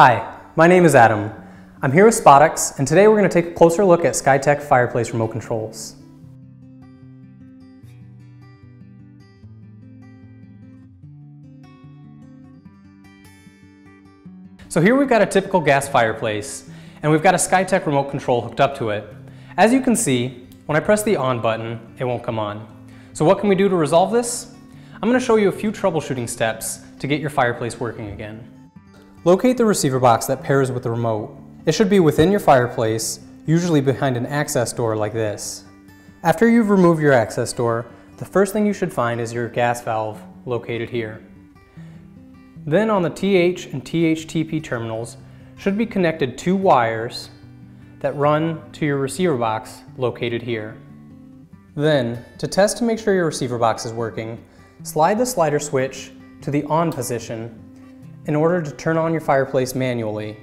Hi, my name is Adam. I'm here with Spotix, and today we're going to take a closer look at SkyTech fireplace remote controls. So here we've got a typical gas fireplace, and we've got a SkyTech remote control hooked up to it. As you can see, when I press the on button, it won't come on. So what can we do to resolve this? I'm going to show you a few troubleshooting steps to get your fireplace working again. Locate the receiver box that pairs with the remote. It should be within your fireplace, usually behind an access door like this. After you've removed your access door, the first thing you should find is your gas valve located here. Then on the TH and THTP terminals should be connected two wires that run to your receiver box located here. Then, to test to make sure your receiver box is working, slide the slider switch to the on position in order to turn on your fireplace manually.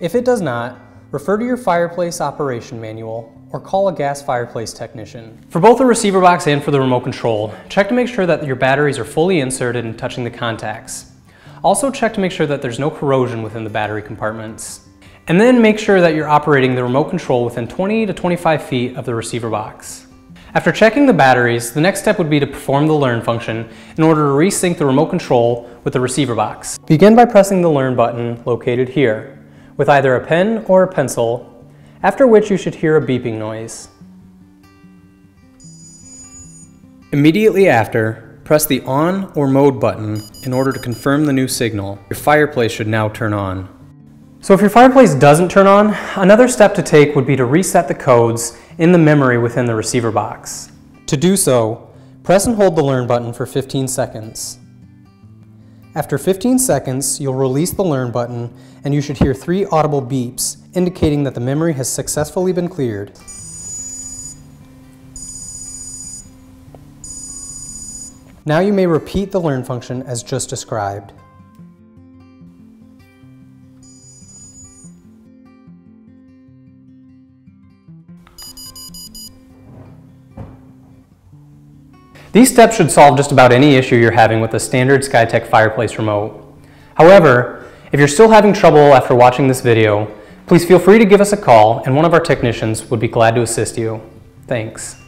If it does not, refer to your fireplace operation manual or call a gas fireplace technician. For both the receiver box and for the remote control, check to make sure that your batteries are fully inserted and touching the contacts. Also check to make sure that there's no corrosion within the battery compartments. And then make sure that you're operating the remote control within 20 to 25 feet of the receiver box. After checking the batteries, the next step would be to perform the learn function in order to resync the remote control with the receiver box. Begin by pressing the learn button located here with either a pen or a pencil, after which you should hear a beeping noise. Immediately after, press the on or mode button in order to confirm the new signal. Your fireplace should now turn on. So if your fireplace doesn't turn on, another step to take would be to reset the codes in the memory within the receiver box. To do so, press and hold the Learn button for 15 seconds. After 15 seconds, you'll release the Learn button and you should hear three audible beeps indicating that the memory has successfully been cleared. Now you may repeat the Learn function as just described. These steps should solve just about any issue you're having with a standard SkyTech fireplace remote. However, if you're still having trouble after watching this video, please feel free to give us a call and one of our technicians would be glad to assist you. Thanks.